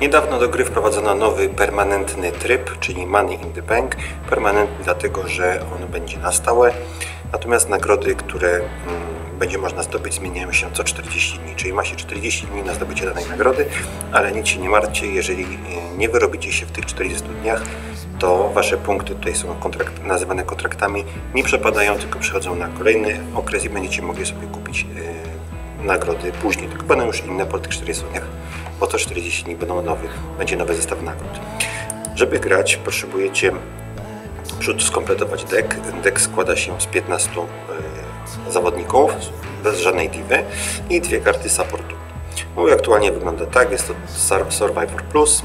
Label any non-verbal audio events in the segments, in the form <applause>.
Niedawno do gry wprowadzono nowy permanentny tryb, czyli Money in the Bank. Permanentny dlatego, że on będzie na stałe, natomiast nagrody, które mm, będzie można zdobyć zmieniają się co 40 dni, czyli ma się 40 dni na zdobycie danej nagrody, ale nic się nie martwcie, jeżeli e, nie wyrobicie się w tych 40 dniach, to Wasze punkty, tutaj są kontrakt, nazywane kontraktami, nie przepadają, tylko przechodzą na kolejny okres i będziecie mogli sobie kupić e, nagrody później, będą już inne po tych 40 dniach, bo co 40 dni będą nowych, będzie nowy zestaw nagród. Żeby grać potrzebujecie przód skompletować deck. Deck składa się z 15 e, zawodników, bez żadnej divy i dwie karty supportu. Mój aktualnie wygląda tak, jest to Sur- Survivor Plus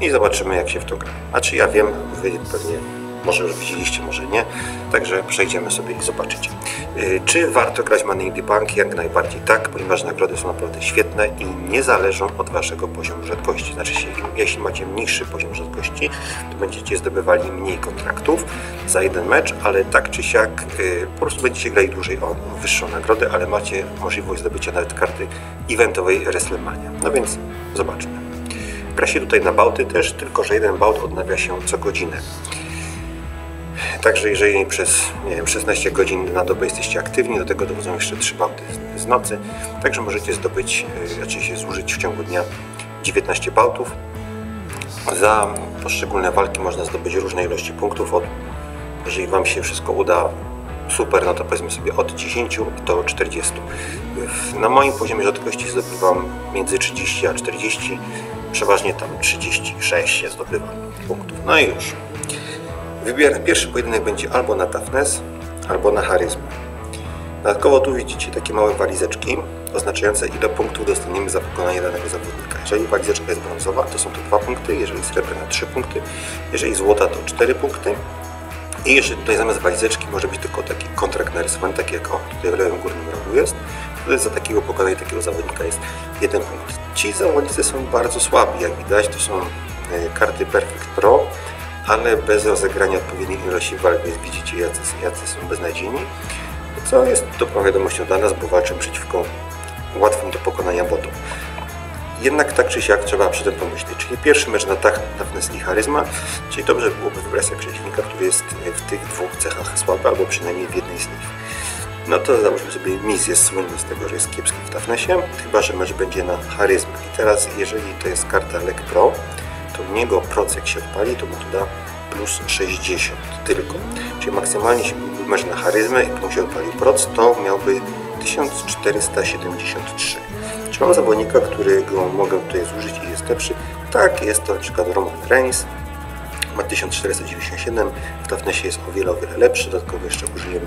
i zobaczymy jak się w to gra. A czy ja wiem, wy pewnie może już widzieliście, może nie, także przejdziemy sobie i zobaczycie. Yy, Czy warto grać Money in the Bank? Jak najbardziej tak, ponieważ nagrody są naprawdę świetne i nie zależą od waszego poziomu rzadkości. Znaczy się, jeśli macie niższy poziom rzadkości, to będziecie zdobywali mniej kontraktów za jeden mecz, ale tak czy siak yy, po prostu będziecie grali dłużej o wyższą nagrodę, ale macie możliwość zdobycia nawet karty eventowej WrestleMania. No więc zobaczmy. Gra się tutaj na bałty też, tylko że jeden bałt odnawia się co godzinę. Także jeżeli przez nie wiem, 16 godzin na dobę jesteście aktywni, do tego dochodzą jeszcze 3 bałty z- nocy, także możecie zdobyć, raczej się zużyć w ciągu dnia 19 bałtów. Za poszczególne walki można zdobyć różne ilości punktów. Od, jeżeli Wam się wszystko uda super, no to powiedzmy sobie od 10 do 40. W- Na moim poziomie rzadkości zdobywam między 30 a 40, przeważnie tam 36 się zdobywam punktów. No i już. Wybieram pierwszy pojedynek będzie albo na toughness, albo na charyzmę. Dodatkowo tu widzicie takie małe walizeczki oznaczające ile punktów dostaniemy za pokonanie danego zawodnika. Jeżeli walizeczka jest brązowa, to są to 2 punkty, jeżeli srebrna 3 punkty, jeżeli złota to 4 punkty. I jeszcze tutaj zamiast walizeczki może być tylko taki kontrakt narysowany, tak jak o, tutaj w lewym górnym rogu jest. Tutaj za takiego pokonania takiego zawodnika jest jeden punkt. Ci zawodnicy są bardzo słabi, jak widać, to są e, karty Perfect Pro, ale bez rozegrania odpowiedniej ilości walk, więc widzicie jacy, jacy są beznadziejni. Co jest dobrą wiadomością dla nas, bo walczą przeciwko łatwym do pokonania botom. Jednak tak czy siak trzeba przy tym pomyśleć. Czyli pierwszy mecz na tak, toughness i charyzma, czyli dobrze byłoby wybrać sobie przeciwnika, który jest w tych dwóch cechach słaby, albo przynajmniej w jednej z nich. No to załóżmy sobie, Miz jest słynny z tego, że jest kiepski w toughnessie, chyba że mecz będzie na charyzmę. I teraz, jeżeli to jest karta Lek Pro, niego proc jak się odpali, to mu to da plus 60 tylko. Czyli maksymalnie byłby mecz na charyzmę i mu się odpalił proc, to miałby 1473. Czy mam zawodnika, którego mogę tutaj zużyć i jest lepszy? Tak, jest to na przykład Roman Reigns. Ma 1497, w toughnessie jest o wiele, o wiele lepszy. Dodatkowo jeszcze użyjemy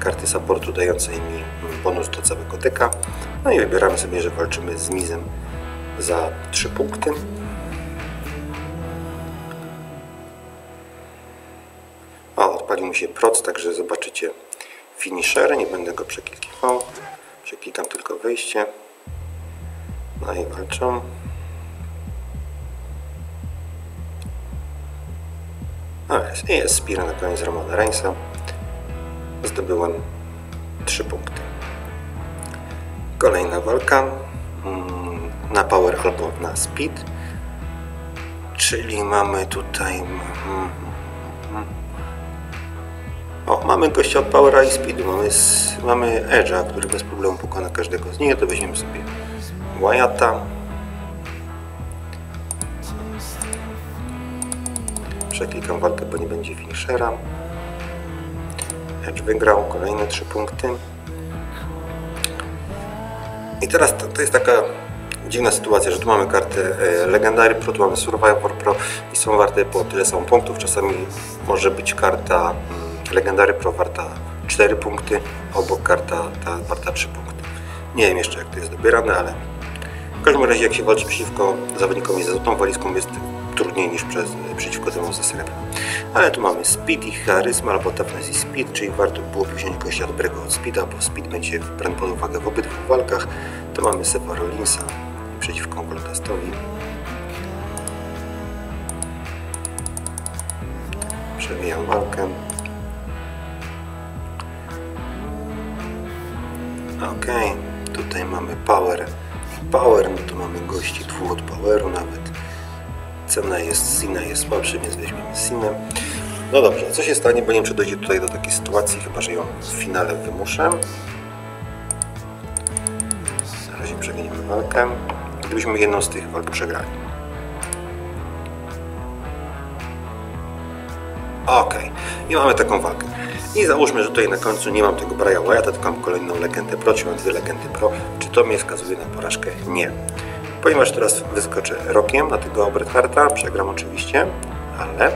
karty supportu dającej mi bonus do całego deka. No i wybieramy sobie, że walczymy z Mizem za 3 punkty. Się proc, także zobaczycie finisher. Nie będę go przeklikiwał. Przeklikam tylko wyjście. No i walczą. A, jest, i jest Spira na koniec Romana Reignsa. Zdobyłem 3 punkty. Kolejna walka mm, na power albo na speed. Czyli mamy tutaj. O, mamy gościa od Powera i Speedu. Mamy, mamy Edge'a, który bez problemu pokona każdego z nich. To weźmiemy sobie Wyatta. Przeklikam walkę, bo nie będzie finishera. Edge wygrał kolejne 3 punkty. I teraz to, to jest taka dziwna sytuacja, że tu mamy kartę e, Legendary Pro, tu mamy Survivor Pro i są warte po tyle samo punktów. Czasami może być karta mm, Legendary Pro warta 4 punkty, obok karta ta warta 3 punkty. Nie wiem jeszcze jak to jest dobierane, ale w każdym razie jak się walczy przeciwko zawodnikowi ze złotą walizką jest trudniej niż przez, przeciwko temu ze srebrem. Ale tu mamy Speed i Charyzma albo Toughness i Speed, czyli warto byłoby wziąć gościa dobrego od Speeda, bo Speed będzie brany pod uwagę w obydwu walkach. Tu mamy Sefa Rollinsa przeciwko Goldastowi. Przewijam walkę. Ok, tutaj mamy Power Power, no to mamy gości dwóch od Poweru nawet. Cena jest, Sina jest słabsza, więc weźmiemy Sinę. No dobrze, co się stanie, bo nie wiem, czy dojdzie tutaj do takiej sytuacji, chyba że ją w finale wymuszę. Na razie przeganiemy walkę. Gdybyśmy jedną z tych walk przegrali. Ok, i mamy taką walkę. I załóżmy, że tutaj na końcu nie mam tego Braya Wyatta, tylko mam kolejną legendę Pro, czy mam dwie legendy Pro. Czy to mnie wskazuje na porażkę? Nie. Ponieważ teraz wyskoczę rokiem na tego Bret Harta, przegram oczywiście, ale...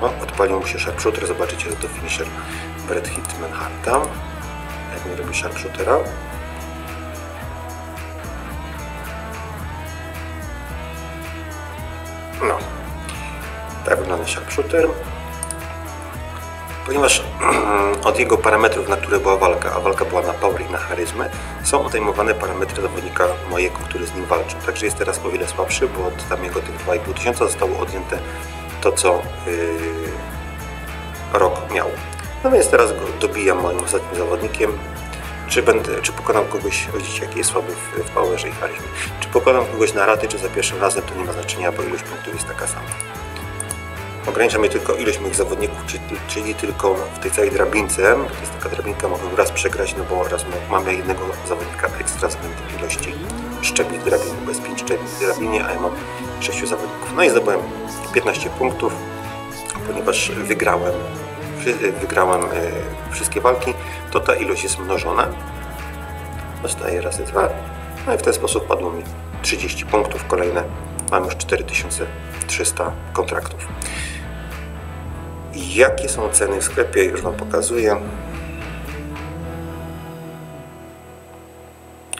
O, odpalił mu się Sharpshooter, zobaczycie, że to finisher Bret Hitman Harta. Jak mi robi Sharpshootera. No, tak wygląda sharpshooter. Ponieważ <clears throat> od jego parametrów, na które była walka, a walka była na power i na charyzmę, są odejmowane parametry zawodnika mojego, który z nim walczył. Także jest teraz o wiele słabszy, bo od tam jego tych 2,5 tysiąca zostało odjęte to, co yy, rok miał. No więc teraz go dobijam moim ostatnim zawodnikiem. Czy, będę, czy pokonam kogoś, widzicie jaki jest słaby w, w powerze i charyzmie. Czy pokonam kogoś na raty, czy za pierwszym razem, to nie ma znaczenia, bo ilość punktów jest taka sama. Ogranicza mnie tylko ilość moich zawodników, czyli tylko w tej całej drabince, to jest taka drabinka, mogę raz przegrać, no bo raz mamy jednego zawodnika ekstra względem ilości szczebli w drabinie, bo jest 5 szczebli w drabinie, a ja mam 6 zawodników. No i zdobyłem 15 punktów, ponieważ wygrałem, wygrałem wszystkie walki, to ta ilość jest mnożona. Dostaję razy dwa, no i w ten sposób padło mi 30 punktów kolejne. Mam już 4300 kontraktów. Jakie są ceny w sklepie? Już Wam pokazuję.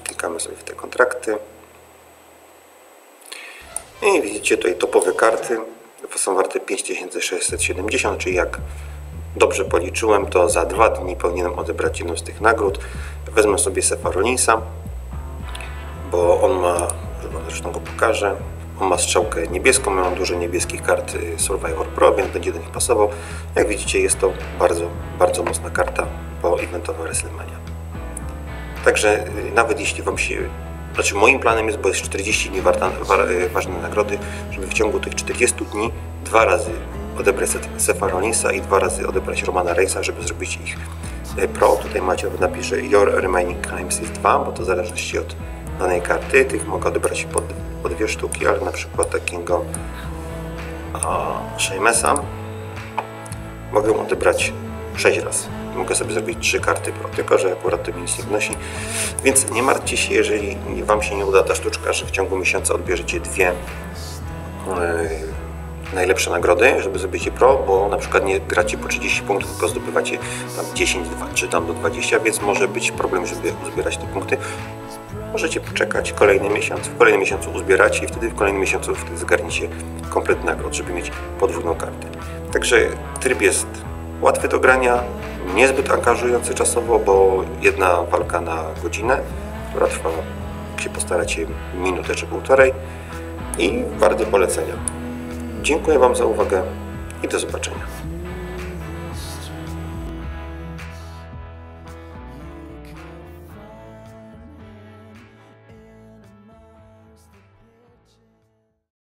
Klikamy sobie w te kontrakty. I widzicie tutaj topowe karty. Są warte 5670, czyli jak dobrze policzyłem, to za dwa dni powinienem odebrać jedną z tych nagród. Wezmę sobie Sefarolinsa, bo on ma, zresztą go pokażę, on ma strzałkę niebieską, mam dużo niebieskich kart Survivor Pro, więc będzie do nich pasował. Jak widzicie jest to bardzo, bardzo mocna karta po eventowa WrestleMania. Także nawet jeśli Wam się... Znaczy moim planem jest, bo jest 40 dni warta, ważne nagrody, żeby w ciągu tych 40 dni dwa razy odebrać Sefa Rollinsa i dwa razy odebrać Romana Reisa, żeby zrobić ich pro. Tutaj macie, napiszę Your Remaining Claims jest 2, bo to w zależności od danej karty. Tych mogę odebrać po, po dwie sztuki, ale na przykład takiego Sheamesa mogę odebrać 6 razy. Mogę sobie zrobić 3 karty pro, tylko że akurat to mi nic nie wnosi. Więc nie martwcie się, jeżeli Wam się nie uda ta sztuczka, że w ciągu miesiąca odbierzecie dwie yy, najlepsze nagrody, żeby zrobić je pro, bo na przykład nie gracie po 30 punktów, tylko zdobywacie tam 10, 2, czy tam do 20, więc może być problem, żeby uzbierać te punkty możecie poczekać kolejny miesiąc, w kolejnym miesiącu uzbieracie i wtedy w kolejnym miesiącu wtedy zgarniecie komplet nagród, żeby mieć podwójną kartę. Także tryb jest łatwy do grania, niezbyt angażujący czasowo, bo jedna walka na godzinę, która trwa, jak się postaracie, minutę czy półtorej i warty polecenia. Dziękuję Wam za uwagę i do zobaczenia.